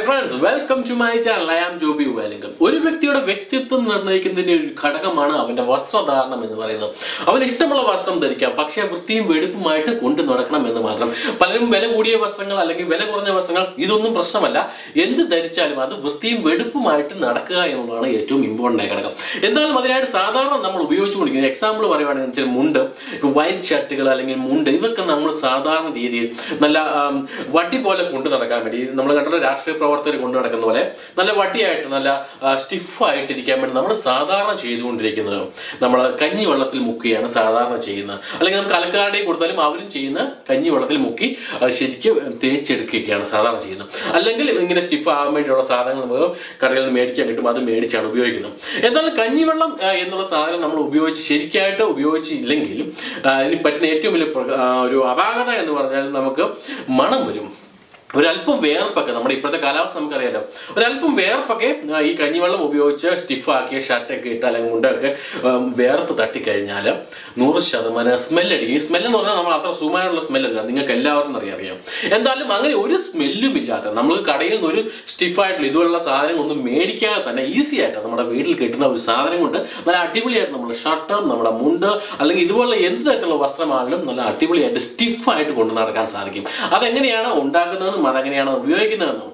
Hi friends welcome to my channel I am Jobi Velingam ഒരു വ്യക്തിയുടെ വ്യക്തിത്വം നിർണയിക്കുന്നതിന്റെ ഒരു ഘടകമാണ് അവന്റെ വസ്ത്രധാരണം എന്ന് പറയുന്നത്. അവന് ഇഷ്ടമുള്ള വസ്ത്രം ധരിക്കാം പക്ഷേ വൃത്തിയും വെടുപ്പുമായിട്ട് കൊണ്ടു നടക്കണം എന്ന് മാത്രം. പലരും വില കൂടിയ വസ്ത്രങ്ങൾ അല്ലെങ്കിൽ വില കുറഞ്ഞ വസ്ത്രങ്ങൾ ഇതൊന്നും പ്രശ്നമല്ല. എന്ത് ധരിച്ചാലും അത് വൃത്തിയും വെടുപ്പുമായിട്ട് നടക്കുക എന്നുള്ളതാണ് ഏറ്റവും ഇമ്പോർട്ടന്റ് ആയ ഘടകം. എന്നാലും അതിനായിട്ട് സാധാരണ നമ്മൾ ഉപയോഗിച്ചു ഉപയോഗിച്ചുകൊണ്ടിരിക്കുന്നത് എക്സാമ്പിൾ പറയുകയാണെങ്കിൽ വെച്ചാൽ മുണ്ട് വൈറ്റ് ഷർട്ടുകൾ അല്ലെങ്കിൽ മുണ്ട് ഇതൊക്കെ നമ്മൾ സാധാരണ രീതിയിൽ നല്ല വട്ടി പോലെ കൊണ്ടു നടക്കാൻ വേണ്ടി നമ്മൾ കണ്ടിട്ട് രാഷ്ട്രീയ പ്രവർത്തകർ കൊണ്ടു നടക്കുന്ന പോലെ നല്ല വട്ടിയായിട്ട് നല്ല സ്റ്റിഫായിട്ടിരിക്കാൻ വേണ്ടി നമ്മൾ സാധാരണ ചെയ്തുകൊണ്ടിരിക്കുന്നത്. നമ്മൾ കഞ്ഞി വെള്ളത്തിൽ മുക്കുകയാണ് സാധാരണ ചെയ്യുന്നത്. അല്ലെങ്കിൽ നമുക്ക് അലക്കാരുടെ കൊടുത്താലും അവരും ചെയ്യുന്ന കഞ്ഞി വെള്ളത്തിൽ മുക്കി ശരിക്കും തേച്ചെടുക്കുകയാണ് സാധാരണ ചെയ്യുന്നത്. അല്ലെങ്കിൽ ഇങ്ങനെ സ്റ്റിഫ് ആകാൻ വേണ്ടിയുള്ള സാധനങ്ങൾ നമുക്ക് കടകളിൽ നിന്ന് മേടിക്കാൻ കിട്ടും അത് മേടിച്ചാണ് ഉപയോഗിക്കുന്നത്. എന്നാലും കഞ്ഞിവെള്ളം വെള്ളം എന്നുള്ള സാധനം നമ്മൾ ഉപയോഗിച്ച് ശരിക്കായിട്ട് ഉപയോഗിച്ചില്ലെങ്കിലും ഇനി പറ്റുന്ന ഏറ്റവും വലിയ ഒരു അപാകത എന്ന് പറഞ്ഞാൽ നമുക്ക് മണം വരും. ഒരല്പം വേർപ്പൊക്കെ നമ്മുടെ ഇപ്പോഴത്തെ കാലാവസ്ഥ നമുക്കറിയാലോ. ഒരല്പം വേർപ്പൊക്കെ ഈ കഞ്ഞിവെള്ളം ഉപയോഗിച്ച് സ്റ്റിഫാക്കിയ ഷർട്ടൊക്കെ ഇട്ട് അല്ലെങ്കിൽ മുണ്ടൊക്കെ വേർപ്പ് തട്ടിക്കഴിഞ്ഞാൽ നൂറ് ശതമാനം സ്മെല്ലടിക്കും ഈ സ്മെല്ലെന്ന് പറഞ്ഞാൽ നമ്മൾ അത്ര സുഖമായുള്ള സ്മെല്ലല്ല നിങ്ങൾക്ക് എല്ലാവർക്കും അറിയാം അറിയാം. എന്തായാലും അങ്ങനെ ഒരു സ്മെല്ലും ഇല്ലാത്ത നമ്മൾ കടയിൽ നിന്ന് ഒരു സ്റ്റിഫായിട്ടുള്ള ഇതുപോലുള്ള സാധനം ഒന്നും മേടിക്കാതെ തന്നെ ഈസി ആയിട്ട് നമ്മുടെ വീട്ടിൽ കിട്ടുന്ന ഒരു സാധനം കൊണ്ട് നല്ല അടിപൊളിയായിട്ട് നമ്മുടെ ഷർട്ട് നമ്മുടെ മുണ്ട് അല്ലെങ്കിൽ ഇതുപോലുള്ള എന്ത് തരത്തിലുള്ള വസ്ത്രമാണെങ്കിലും നല്ല അടിപൊളിയായിട്ട് സ്റ്റിഫായിട്ട് കൊണ്ടു നടക്കാൻ സാധിക്കും. അതെങ്ങനെയാണ് ഉണ്ടാക്കുന്നതെന്നും അതെങ്ങനെയാണ് ഉപയോഗിക്കുന്നതെന്നും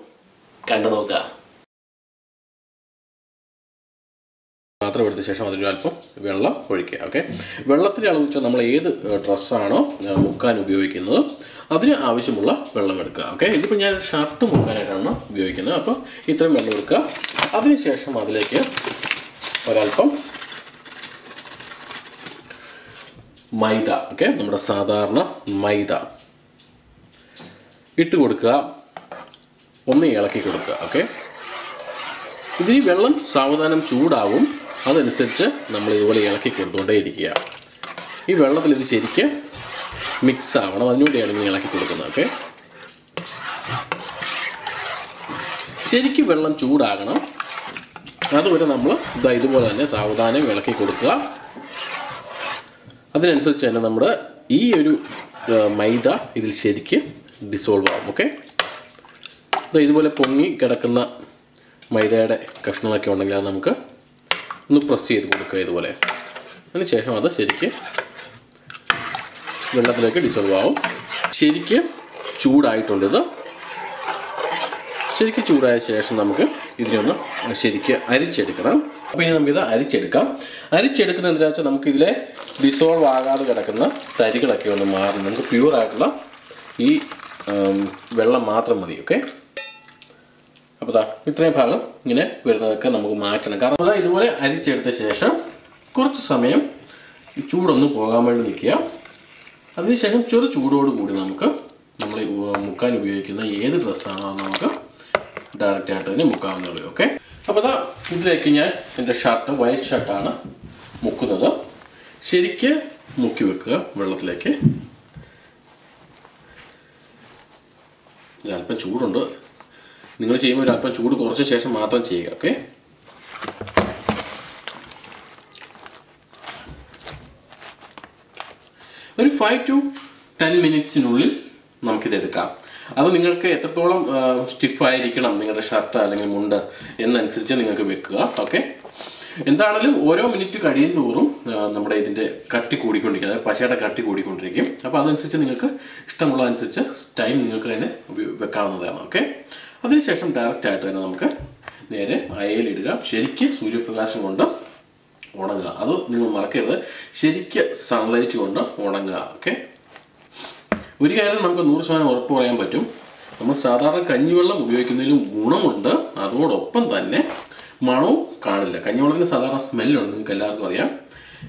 കണ്ടു നോക്കുക. പാത്രം എടുത്ത ശേഷം അതിൽ അല്പം വെള്ളം ഒഴിക്കുക ഓക്കെ വെള്ളത്തിന്റെ അളവ് വെച്ചാൽ നമ്മൾ ഏത് ഡ്രസ്സാണോ മുക്കാൻ ഉപയോഗിക്കുന്നത് അതിന് ആവശ്യമുള്ള വെള്ളം എടുക്കുക ഓക്കെ ഇതിപ്പോൾ ഞാൻ ഷർട്ട് മുക്കാനായിട്ടാണ് ഉപയോഗിക്കുന്നത്. അപ്പോൾ ഇത്രയും വെള്ളം എടുക്കുക. അതിനുശേഷം അതിലേക്ക് ഒരല്പം മൈദ ഓക്കെ നമ്മുടെ സാധാരണ മൈദ. ഇട്ട് കൊടുക്കുക ഒന്ന് ഇളക്കി കൊടുക്കുക ഓക്കെ ഇതിന് വെള്ളം സാവധാനം ചൂടാവും. അതനുസരിച്ച് നമ്മൾ ഇതുപോലെ ഇളക്കി കൊടുത്തുകൊണ്ടേയിരിക്കുക ഈ വെള്ളത്തിൽ ഇത് ശരിക്ക് മിക്സ് ആവണം. അതിനുവേണ്ടിയാണ് ഇങ്ങനെ ഇളക്കി കൊടുക്കുന്നത് ഓക്കെ ശരിക്ക് വെള്ളം ചൂടാകണം. അതുവരെ നമ്മൾ ഇതാ ഇതുപോലെ തന്നെ സാവധാനം ഇളക്കി കൊടുക്കുക. അതിനനുസരിച്ച് തന്നെ നമ്മുടെ ഈ ഒരു മൈദ ഇതിൽ ശരിക്ക് ഡിസോൾവ് ആവും ഓക്കെ ഇതുപോലെ പൊങ്ങി കിടക്കുന്ന മൈദയുടെ കഷ്ണങ്ങളൊക്കെ ഉണ്ടെങ്കിൽ അത് നമുക്ക് ഒന്ന് പ്രസ് ചെയ്ത് കൊടുക്കുക ഇതുപോലെ. അതിനുശേഷം അത് ശരിക്ക് വെള്ളത്തിലേക്ക് ഡിസോൾവ് ആവും. ശരിക്ക് ചൂടായിട്ടുണ്ട് ഇത്. ശരിക്ക് ചൂടായ ശേഷം നമുക്ക് ഇതിനൊന്ന് ശരിക്ക് അരിച്ചെടുക്കണം. അപ്പോൾ ഇനി നമുക്കിത് അരിച്ചെടുക്കാം. അരിച്ചെടുക്കുന്ന എന്തിനാ വെച്ചാൽ നമുക്കിതിലെ ഡിസോൾവ് ആകാതെ കിടക്കുന്ന തരികളൊക്കെ ഒന്ന് മാറും. നമുക്ക് പ്യൂർ ആയിട്ടുള്ള ഈ വെള്ളം മാത്രം മതി ഓക്കെ അപ്പോൾ ദാ ഇത്രയും ഭാഗം ഇങ്ങനെ വരുന്നതൊക്കെ നമുക്ക് മാറ്റണം. കാരണം അതാ ഇതുപോലെ അരിച്ചെടുത്ത ശേഷം കുറച്ച് സമയം ചൂടൊന്ന് പോകാൻ വേണ്ടി നിൽക്കുക. അതിനുശേഷം ചെറു ചൂടോട് കൂടി നമുക്ക് നമ്മൾ മുക്കാൻ ഉപയോഗിക്കുന്ന ഏത് ഡ്രസ്സാണോ അത് നമുക്ക് ഡയറക്റ്റ് ആയിട്ട് തന്നെ മുക്കാവുന്നുള്ളൂ ഓക്കെ അപ്പോൾ അതാ ഇതിലേക്ക് ഞാൻ എന്റെ ഷർട്ട് വൈറ്റ് ഷർട്ടാണ് മുക്കുന്നത്. ശരിക്ക് മുക്കി വെക്കുക വെള്ളത്തിലേക്ക്. അല്പം ചൂടുണ്ട്. നിങ്ങൾ ചെയ്യുമ്പോൾ ഒരല്പം ചൂട് കുറച്ച ശേഷം മാത്രം ചെയ്യുക ഓക്കെ? ഒരു ഫൈവ് ടു ടെൻ മിനിറ്റ്സിനുള്ളിൽ നമുക്കിത് എടുക്കാം. അത് നിങ്ങൾക്ക് എത്രത്തോളം സ്റ്റിഫായിരിക്കണം നിങ്ങളുടെ ഷർട്ട് അല്ലെങ്കിൽ മുണ്ട് എന്നനുസരിച്ച് നിങ്ങൾക്ക് വെക്കുക ഓക്കെ? എന്താണെങ്കിലും ഓരോ മിനിറ്റ് കഴിയും തോറും നമ്മുടെ ഇതിന്റെ കട്ടി കൂടിക്കൊണ്ടിരിക്കും. അതായത് പശയുടെ കട്ടി കൂടിക്കൊണ്ടിരിക്കും. അപ്പോൾ അതനുസരിച്ച് നിങ്ങൾക്ക് ഇഷ്ടമുള്ള അനുസരിച്ച് ടൈം നിങ്ങൾക്ക് തന്നെ വെക്കാവുന്നതാണ് ഓക്കെ അതിനുശേഷം ഡയറക്റ്റ് ആയിട്ട് തന്നെ നമുക്ക് നേരെ അയലിടുക. ശരിക്ക് സൂര്യപ്രകാശം കൊണ്ട് ഉണങ്ങുക. അത് നിങ്ങൾ മറക്കരുത്. ശരിക്ക് സൺലൈറ്റ് കൊണ്ട് ഉണങ്ങുക ഓക്കെ ഒരു കാര്യം നമുക്ക് നൂറ് ശതമാനം ഉറപ്പ് പറയാൻ പറ്റും. നമ്മൾ സാധാരണ കഞ്ഞിവെള്ളം ഉപയോഗിക്കുന്നതിലും ഗുണമുണ്ട്. അതോടൊപ്പം തന്നെ മണവും കാണില്ല. കഞ്ഞിവെള്ളത്തിന് സാധാരണ സ്മെല്ലുണ്ട് നിങ്ങൾക്ക് എല്ലാവർക്കും അറിയാം.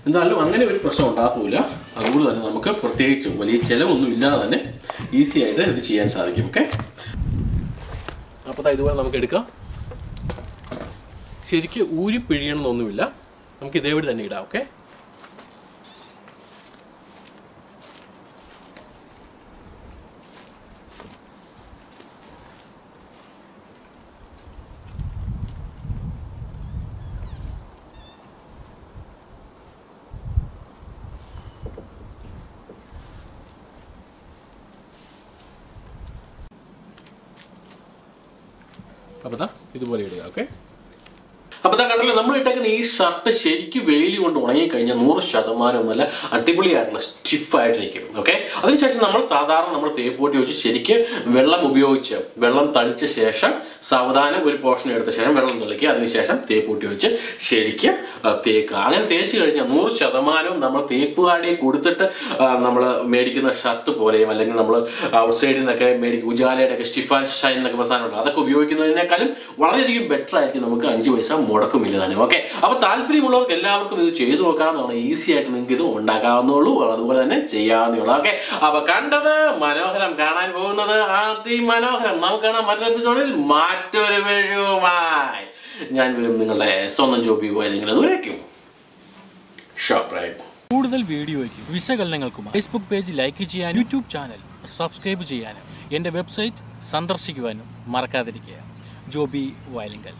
എന്തായാലും അങ്ങനെ ഒരു പ്രശ്നം ഉണ്ടാകില്ല അതുകൊണ്ട് തന്നെ നമുക്ക് പ്രത്യേകിച്ച് വലിയ ചിലവൊന്നും ഇല്ലാതെ തന്നെ ഈസി ആയിട്ട് ഇത് ചെയ്യാൻ സാധിക്കും. ഓക്കെ അപ്പോൾ ഇതുപോലെ നമുക്ക് എടുക്കാം. ശരിക്ക് ഊരി പിഴിയണമെന്നൊന്നുമില്ല നമുക്ക് ഇതേപടി തന്നെ ഇടാം. ഓക്കെ അപ്പോൾ ദാ ഇതുപോലെ ഇടുക ഓക്കെ അപ്പോൾ കണ്ടല്ലോ നമ്മൾ ഇട്ടേക്കുന്ന ഈ ഷർട്ട് ശരിക്കും വെയിൽ കൊണ്ട് ഉണങ്ങിക്കഴിഞ്ഞാൽ നൂറ് ശതമാനം നല്ല അടിപൊളിയായിട്ടുള്ള സ്റ്റിഫായിട്ടിരിക്കും ഓക്കെ അതിനുശേഷം നമ്മൾ സാധാരണ നമ്മൾ തേപ്പൂട്ടി വെച്ച് ശരിക്ക് വെള്ളം ഉപയോഗിച്ച് വെള്ളം തളിച്ച ശേഷം സാവധാനം ഒരു പോർഷൻ എടുത്ത ശേഷം വെള്ളം തളിക്കുക. അതിനുശേഷം തേപ്പൂട്ടി വെച്ച് ശരിക്ക് തേക്കുക. അങ്ങനെ തേച്ച് കഴിഞ്ഞാൽ നൂറ് ശതമാനവും നമ്മൾ തേപ്പുകാടി കൊടുത്തിട്ട് നമ്മൾ മേടിക്കുന്ന ഷർട്ട് പോലെയും അല്ലെങ്കിൽ നമ്മൾ ഔട്ട് സൈഡിൽ നിന്നൊക്കെ മേടിക്കും ഉജാലയുടെ ഒക്കെ സ്റ്റിഫാൻ ഷൈൻ എന്നൊക്കെ പ്രധാനമുണ്ട് അതൊക്കെ ഉപയോഗിക്കുന്നതിനേക്കാളും വളരെയധികം ബെറ്റർ ആയിരിക്കും നമുക്ക് അഞ്ച് പൈസ മുടക്കുമില്ല. തന്നെ ഓക്കെ അപ്പോൾ താല്പര്യമുള്ളവർക്ക് എല്ലാവർക്കും ഇത് ചെയ്തു നോക്കാവുന്നതാണ്. ഈസി ആയിട്ട് നിങ്ങൾക്ക് ഇത് ഉണ്ടാക്കാവുന്നുള്ളൂ അതുപോലെ തന്നെ ചെയ്യാവുന്നതുള്ളൂ. ഓക്കെ അപ്പോൾ കണ്ടത് മനോഹരം കാണാൻ പോകുന്നത് അതിമനോഹരം. നമുക്ക് കാണാം മറ്റൊരു എപ്പിസോഡിൽ മറ്റൊരു വിഷയവുമായി. ഞാൻ വരും നിങ്ങളുടെ സ്വന്തം ജോബി അല്ലെങ്കിൽ ദൂരേക്കും ഷോപ്പ് റൈറ്റ് കൂടുതൽ വീഡിയോയ്ക്കും വിശകലനങ്ങൾക്കും ഫേസ്ബുക്ക് പേജ് ലൈക്ക് ചെയ്യാൻ യൂട്യൂബ് ചാനൽ സബ്സ്ക്രൈബ് ചെയ്യാനും എന്റെ വെബ്സൈറ്റ് സന്ദർശിക്കുവാനും മറക്കാതിരിക്കുക. ജോബി വയലിങ്കൽ.